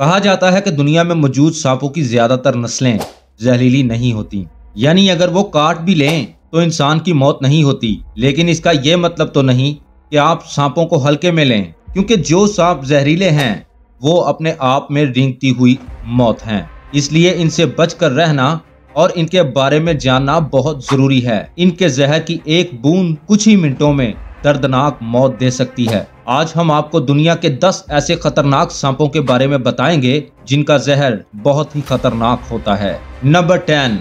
कहा जाता है कि दुनिया में मौजूद सांपों की ज़्यादातर नस्लें जहरीली नहीं होती। यानी अगर वो काट भी लें तो इंसान की मौत नहीं होती। लेकिन इसका यह मतलब तो नहीं कि आप सांपों को हल्के में लें, क्योंकि जो सांप जहरीले हैं, वो अपने आप में रिंगती हुई मौत हैं। इसलिए इनसे बचकर रहना और इनके बारे में जानना बहुत ज़रूरी है। इनके जहर की एक बूंद कुछ ही मिनटों में दर्दनाक मौत दे सकती है। आज हम आपको दुनिया के 10 ऐसे खतरनाक सांपों के बारे में बताएँगे, जिनका जहर बहुत ही खतरनाक होता है। Number ten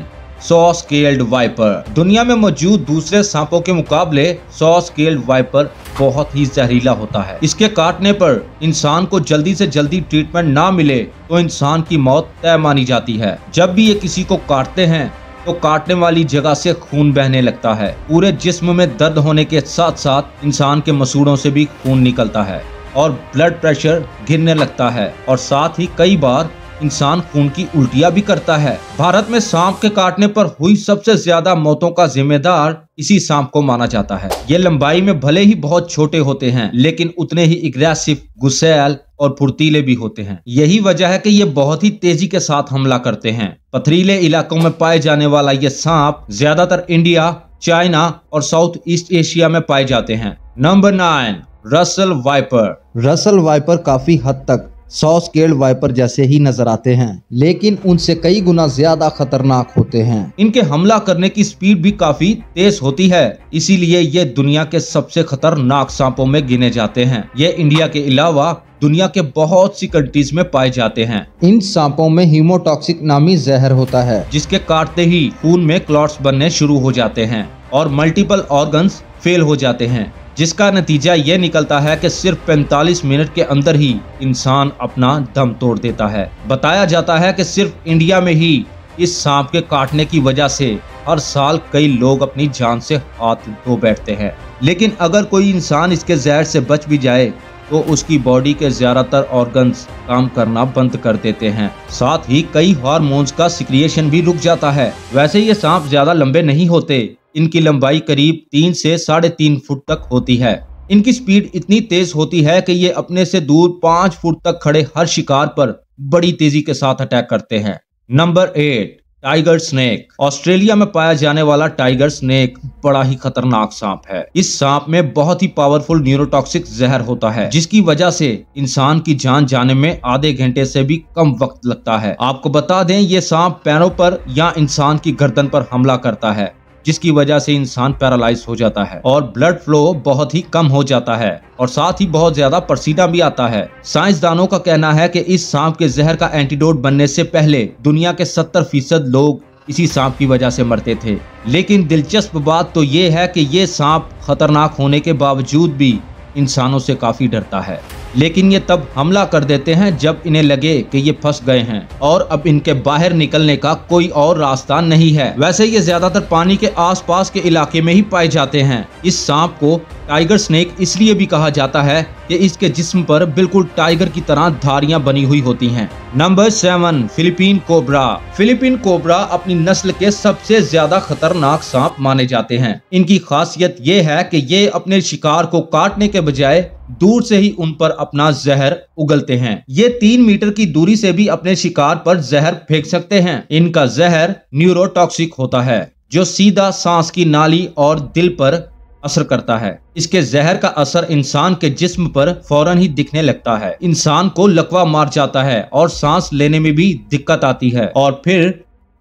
saw scaled viper दुनिया में मौजूद दूसरे सांपों के मुकाबले सौ स्केल्ड वाइपर बहुत ही जहरीला होता है। इसके काटने पर इंसान को जल्दी से जल्दी ट्रीटमेंट ना मिले तो इंसान की मौत तय मानी जाती है। जब भी ये किसी को काटते हैं तो काटने वाली जगह से खून बहने लगता है। पूरे जिस्म में दर्द होने के साथ साथ इंसान के मसूड़ों से भी खून निकलता है और ब्लड प्रेशर गिरने लगता है और साथ ही कई बार इंसान खून की उल्टियाँ भी करता है। भारत में सांप के काटने पर हुई सबसे ज़्यादा मौतों का जिम्मेदार इसी सांप को माना जाता है। ये लंबाई में भले ही बहुत छोटे होते हैं, लेकिन उतने ही इग्रेसिव गुस्सैल और फुर्तीले भी होते हैं। यही वजह है कि ये बहुत ही तेज़ी के साथ हमला करते हैं। पथरीले इलाकों में पाए जाने वाला ये सांप ज़्यादातर इंडिया, चाइना और साउथ ईस्ट एशिया में पाए जाते हैं। Number nine, Russell viper. Russell viper काफ़ी हद तक सौ स्केल्ड वाइपर जैसे ही नज़र आते हैं लेकिन उनसे कई गुना ज़्यादा खतरनाक होते हैं। इनके हमला करने की स्पीड भी काफ़ी तेज होती है इसीलिए ये दुनिया के सबसे खतरनाक सांपों में गिने जाते हैं। ये इंडिया के अलावा दुनिया के बहुत सी कंट्रीज़ में पाए जाते हैं। इन सांपों में हीमोटॉक्सिक नामी जहर होता है। जिसके काटते ही खून में क्लॉट्स बनने शुरू हो जाते हैं और मल्टीपल ऑर्गन्स फेल हो जाते हैं। जिसका नतीजा ये निकलता है कि सिर्फ़ 45 मिनट के अंदर ही इंसान अपना दम तोड़ देता है। बताया जाता है कि सिर्फ़ इंडिया में ही इस सांप के काटने की वजह से हर साल कई लोग अपनी जान से हाथ धो बैठते हैं। लेकिन अगर कोई इंसान इसके जहर से बच भी जाए तो उसकी बॉडी के ज़्यादातर ऑर्गन्स काम करना बंद कर देते हैं। साथ ही कई हार्मोन्स का सिक्रिएशन भी रुक जाता है। वैसे ये सांप ज़्यादा लंबे नहीं होते इनकी लंबाई करीब तीन से साढ़े तीन फुट तक होती है। इनकी स्पीड इतनी तेज होती है कि ये अपने से दूर पाँच फुट तक खड़े हर शिकार पर बड़ी तेज़ी के साथ अटैक करते हैं। Number eight, tiger snake. Australia में पाया जाने वाला टाइगर स्नेक बड़ा ही खतरनाक सांप है। इस सांप में बहुत ही पावरफुल न्यूरोटॉक्सिक जहर होता है, जिसकी वजह से इंसान की जान जाने में आधे घंटे से भी कम वक्त लगता है। आपको बता दें, ये सांप पैरों पर या इंसान की गर्दन पर हमला करता है। जिसकी वजह से इंसान पैरालाइज हो जाता है और ब्लड फ्लो बहुत ही कम हो जाता है और साथ ही बहुत ज़्यादा पसीना भी आता है। साइंसदानों का कहना है कि इस सांप के जहर का एंटीडोट बनने से पहले दुनिया के 70 फ़ीसद लोग इसी सांप की वजह से मरते थे। लेकिन दिलचस्प बात तो ये है कि ये सांप खतरनाक होने के बावजूद भी इंसानों से काफ़ी डरता है। लेकिन ये तब हमला कर देते हैं जब इन्हें लगे कि ये फंस गए हैं और अब इनके बाहर निकलने का कोई और रास्ता नहीं है। वैसे ये ज़्यादातर पानी के आसपास के इलाके में ही पाए जाते हैं। इस सांप को टाइगर स्नेक इसलिए भी कहा जाता है कि इसके जिस्म पर बिल्कुल टाइगर की तरह धारियाँ बनी हुई होती हैं। Number seven, Philippine cobra. Philippine cobra अपनी नस्ल के सबसे ज़्यादा खतरनाक सांप माने जाते हैं। इनकी खासियत ये है कि ये अपने शिकार को काटने के बजाय दूर से ही उन पर अपना जहर उगलते हैं। ये तीन मीटर की दूरी से भी अपने शिकार पर जहर फेंक सकते हैं। इनका जहर न्यूरोटॉक्सिक होता है, जो सीधा सांस की नाली और दिल पर असर करता है। इसके जहर का असर इंसान के जिस्म पर फ़ौरन ही दिखने लगता है। इंसान को लकवा मार जाता है और सांस लेने में भी दिक्कत आती है और फिर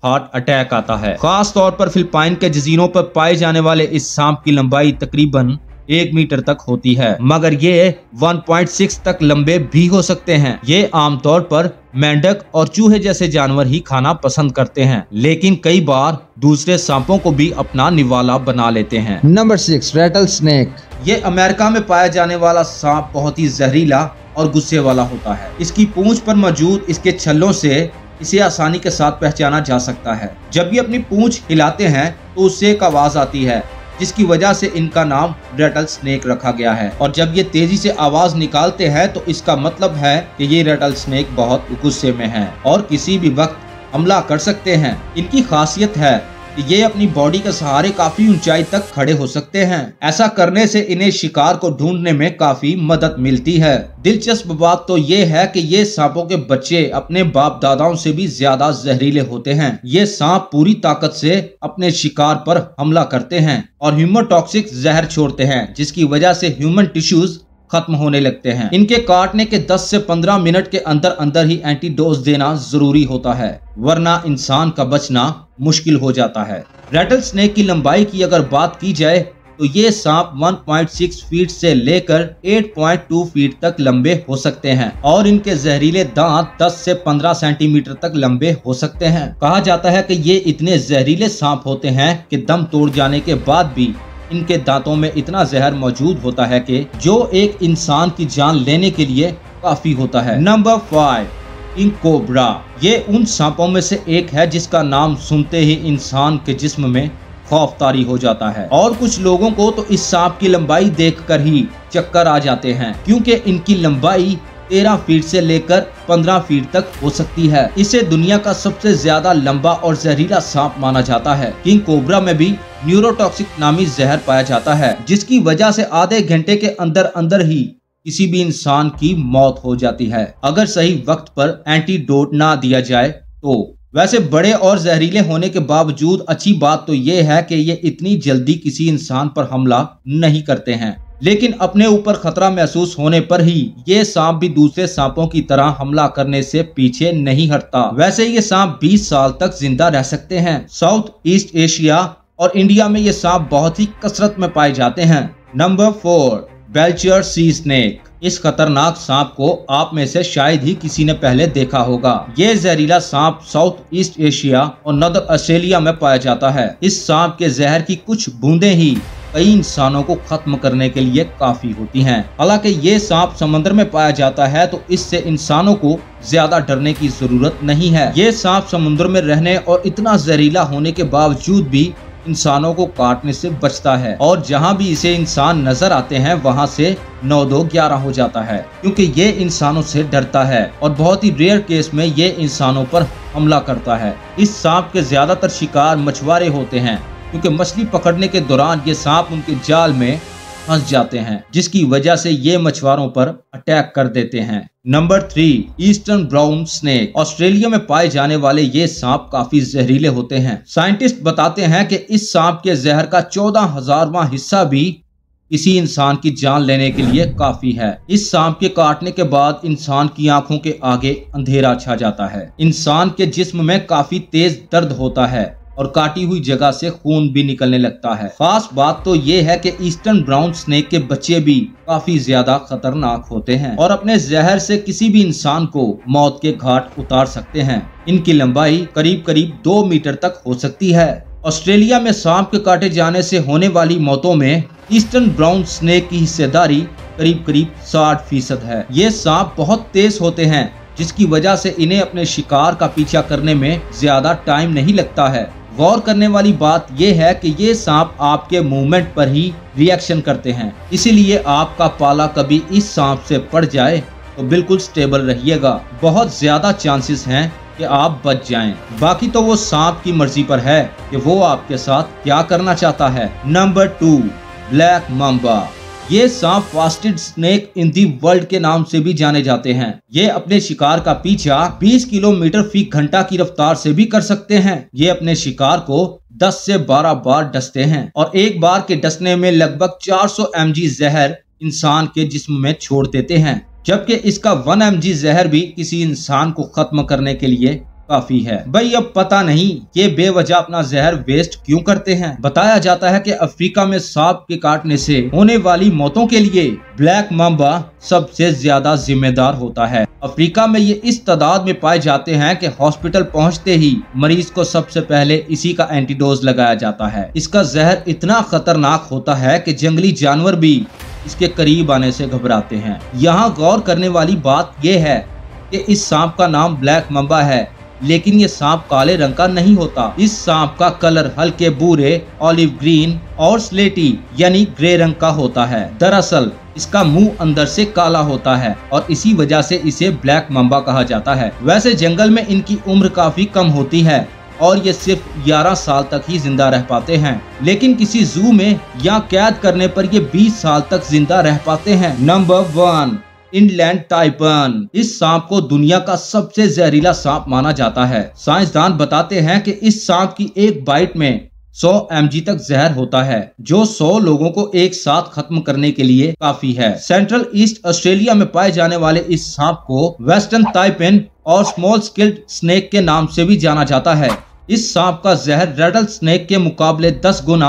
हार्ट अटैक आता है। खास तौर पर फिलिपाइन के जजीरों पर पाए जाने वाले इस सांप की लंबाई तकरीबन एक मीटर तक होती है। मगर ये 1.6 तक लंबे भी हो सकते हैं। ये आमतौर पर मेंढक और चूहे जैसे जानवर ही खाना पसंद करते हैं। लेकिन कई बार दूसरे सांपों को भी अपना निवाला बना लेते हैं। नंबर सिक्स रेटल स्नेक ये अमेरिका में पाया जाने वाला सांप बहुत ही जहरीला और गुस्से वाला होता है। इसकी पूंछ पर मौजूद इसके छल्लों से इसे आसानी के साथ पहचाना जा सकता है। जब ये अपनी पूंछ हिलाते हैं तो उससे एक आवाज़ आती है। जिसकी वजह से इनका नाम रेटल स्नेक रखा गया है। और जब ये तेज़ी से आवाज़ निकालते हैं तो इसका मतलब है कि ये रेटल स्नेक बहुत गुस्से में है और किसी भी वक्त हमला कर सकते हैं। इनकी खासियत है ये अपनी बॉडी के सहारे काफ़ी ऊंचाई तक खड़े हो सकते हैं। ऐसा करने से इन्हें शिकार को ढूँढने में काफ़ी मदद मिलती है। दिलचस्प बात तो ये है कि ये सांपों के बच्चे अपने बाप दादाओं से भी ज़्यादा जहरीले होते हैं। ये सांप पूरी ताकत से अपने शिकार पर हमला करते हैं और ह्यूमोटॉक्सिक जहर छोड़ते हैं, जिसकी वजह से ह्यूमन टिश्यूज खत्म होने लगते हैं। इनके काटने के 10 से 15 मिनट के अंदर अंदर ही एंटीडोज देना ज़रूरी होता है, वरना इंसान का बचना मुश्किल हो जाता है। रेटल स्नेक की लंबाई की अगर बात की जाए तो ये सांप 1.6 फीट से लेकर 8.2 फीट तक लंबे हो सकते हैं और इनके जहरीले दांत 10 से 15 सेंटीमीटर तक लंबे हो सकते हैं। कहा जाता है कि ये इतने जहरीले सांप होते हैं कि दम तोड़ जाने के बाद भी इनके दांतों में इतना जहर मौजूद होता है कि जो एक इंसान की जान लेने के लिए काफ़ी होता है। नंबर फाइव इंकोब्रा ये उन सांपों में से एक है जिसका नाम सुनते ही इंसान के जिस्म में खौफतारी हो जाता है। और कुछ लोगों को तो इस सांप की लंबाई देखकर ही चक्कर आ जाते हैं, क्योंकि इनकी लंबाई तेरह फीट से लेकर पंद्रह फीट तक हो सकती है। इसे दुनिया का सबसे ज़्यादा लंबा और जहरीला सांप माना जाता है। किंग कोबरा में भी न्यूरोटॉक्सिक नामी जहर पाया जाता है, जिसकी वजह से आधे घंटे के अंदर अंदर ही किसी भी इंसान की मौत हो जाती है। अगर सही वक्त पर एंटीडोट ना दिया जाए तो वैसे बड़े और जहरीले होने के बावजूद अच्छी बात तो ये है कि ये इतनी जल्दी किसी इंसान पर हमला नहीं करते हैं। लेकिन अपने ऊपर खतरा महसूस होने पर ही ये सांप भी दूसरे सांपों की तरह हमला करने से पीछे नहीं हटता। वैसे ये सांप 20 साल तक ज़िंदा रह सकते हैं। साउथ ईस्ट एशिया और इंडिया में ये सांप बहुत ही कसरत में पाए जाते हैं। Number four Belcher sea snake. इस खतरनाक सांप को आप में से शायद ही किसी ने पहले देखा होगा। ये जहरीला सांप साउथ ईस्ट एशिया और नदर ऑस्ट्रेलिया में पाया जाता है। इस सांप के जहर की कुछ बूंदे ही कई इंसानों को खत्म करने के लिए काफ़ी होती हैं। हालाँकि ये सांप समंदर में पाया जाता है तो इससे इंसानों को ज़्यादा डरने की ज़रूरत नहीं है। ये सांप समुद्र में रहने और इतना जहरीला होने के बावजूद भी इंसानों को काटने से बचता है। और जहाँ भी इसे इंसान नज़र आते हैं, वहाँ से नौ दो ग्यारह हो जाता है, क्योंकि ये इंसानों से डरता है और बहुत ही रेयर केस में ये इंसानों पर हमला करता है। इस सांप के ज़्यादातर शिकार मछुआरे होते हैं क्योंकि मछली पकड़ने के दौरान ये सांप उनके जाल में फंस जाते हैं, जिसकी वजह से ये मछुआरों पर अटैक कर देते हैं। Number three, eastern brown snake. Australia में पाए जाने वाले ये सांप काफ़ी जहरीले होते हैं। साइंटिस्ट बताते हैं कि इस सांप के जहर का चौदह हजारवा हिस्सा भी किसी इंसान की जान लेने के लिए काफ़ी है। इस सांप के काटने के बाद इंसान की आँखों के आगे अंधेरा छा जाता है। इंसान के जिस्म में काफ़ी तेज दर्द होता है। और काटी हुई जगह से खून भी निकलने लगता है। खास बात तो ये है कि ईस्टर्न ब्राउन स्नेक के बच्चे भी काफ़ी ज़्यादा खतरनाक होते हैं और अपने जहर से किसी भी इंसान को मौत के घाट उतार सकते हैं। इनकी लंबाई करीब करीब दो मीटर तक हो सकती है। ऑस्ट्रेलिया में सांप के काटे जाने से होने वाली मौतों में ईस्टर्न ब्राउन स्नेक की हिस्सेदारी करीब करीब 60 फ़ीसद है। ये सांप बहुत तेज होते हैं, जिसकी वजह से इन्हें अपने शिकार का पीछा करने में ज़्यादा टाइम नहीं लगता है। गौर करने वाली बात यह है कि ये सांप आपके मूवमेंट पर ही रिएक्शन करते हैं। इसीलिए आपका पाला कभी इस सांप से पड़ जाए तो बिल्कुल स्टेबल रहिएगा। बहुत ज़्यादा चांसेस हैं कि आप बच जाएँ। बाकी तो वो सांप की मर्ज़ी पर है कि वो आपके साथ क्या करना चाहता है। नंबर टू ब्लैक मम्बा ये सांप fastest snake in the world के नाम से भी जाने जाते हैं। ये अपने शिकार का पीछा 20 किलोमीटर फ़ी घंटा की रफ्तार से भी कर सकते हैं। ये अपने शिकार को 10 से 12 बार डसते हैं और एक बार के डसने में लगभग 400 एम जहर इंसान के जिस्म में छोड़ देते हैं। जबकि इसका 1 एम जहर भी किसी इंसान को खत्म करने के लिए काफ़ी है। भाई, अब पता नहीं ये बेवजह अपना जहर वेस्ट क्यों करते हैं। बताया जाता है कि अफ्रीका में सांप के काटने से होने वाली मौतों के लिए ब्लैक माम्बा सबसे ज़्यादा जिम्मेदार होता है। अफ्रीका में ये इस तादाद में पाए जाते हैं कि हॉस्पिटल पहुँचते ही मरीज़ को सबसे पहले इसी का एंटीडोज लगाया जाता है। इसका जहर इतना खतरनाक होता है कि जंगली जानवर भी इसके करीब आने से घबराते हैं। यहाँ गौर करने वाली बात यह है कि इस सांप का नाम ब्लैक मम्बा है। लेकिन ये सांप काले रंग का नहीं होता। इस सांप का कलर हल्के बूरे ऑलिव ग्रीन और स्लेटी, यानी ग्रे रंग का होता है। दरअसल, इसका मुँह अंदर से काला होता है और इसी वजह से इसे ब्लैक मम्बा कहा जाता है। वैसे जंगल में इनकी उम्र काफ़ी कम होती है और ये सिर्फ़ 11 साल तक ही ज़िंदा रह पाते हैं। लेकिन किसी जू में या कैद करने पर ये 20 साल तक ज़िंदा रह पाते हैं। Number one. इंडलैंड टाइपन इस सांप को दुनिया का सबसे जहरीला सांप माना जाता है। साइंसदान बताते हैं कि इस सांप की एक बाइट में 100 एम तक जहर होता है, जो 100 लोगों को एक साथ खत्म करने के लिए काफ़ी है। सेंट्रल ईस्ट ऑस्ट्रेलिया में पाए जाने वाले इस सांप को वेस्टर्न ताइपेन और स्मॉल स्किल्ड स्नेक के नाम से भी जाना जाता है। इस सांप का जहर रेडल स्नेक के मुकाबले 10 गुना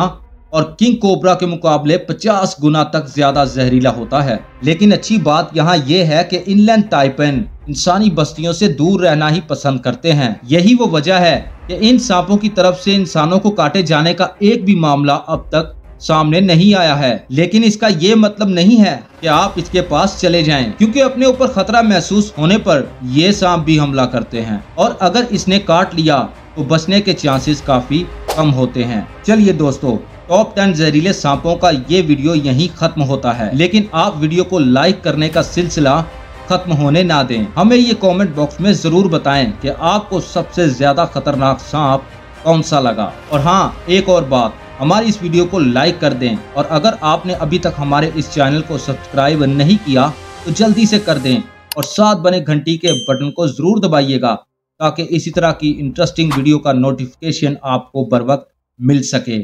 और किंग कोबरा के मुकाबले 50 गुना तक ज़्यादा जहरीला होता है। लेकिन अच्छी बात यहाँ ये है कि इनलैंड टाइपन इंसानी बस्तियों से दूर रहना ही पसंद करते हैं। यही वो वजह है कि इन सांपों की तरफ़ से इंसानों को काटे जाने का एक भी मामला अब तक सामने नहीं आया है। लेकिन इसका ये मतलब नहीं है कि आप इसके पास चले जाएँ, क्योंकि अपने ऊपर खतरा महसूस होने पर ये सांप भी हमला करते हैं। और अगर इसने काट लिया तो बचने के चांसेस काफ़ी कम होते हैं। चलिए दोस्तों टॉप टेन जहरीले सांपों का ये वीडियो यहीं खत्म होता है लेकिन आप वीडियो को लाइक करने का सिलसिला खत्म होने ना दें हमें ये कमेंट बॉक्स में ज़रूर बताएँ कि आपको सबसे ज़्यादा खतरनाक सांप कौन सा लगा और हाँ एक और बात हमारी इस वीडियो को लाइक कर दें और अगर आपने अभी तक हमारे इस चैनल को सब्सक्राइब नहीं किया तो जल्दी से कर दें और साथ बने घंटी के बटन को ज़रूर दबाइएगा ताकि इसी तरह की इंटरेस्टिंग वीडियो का नोटिफिकेशन आपको बर वक्त मिल सके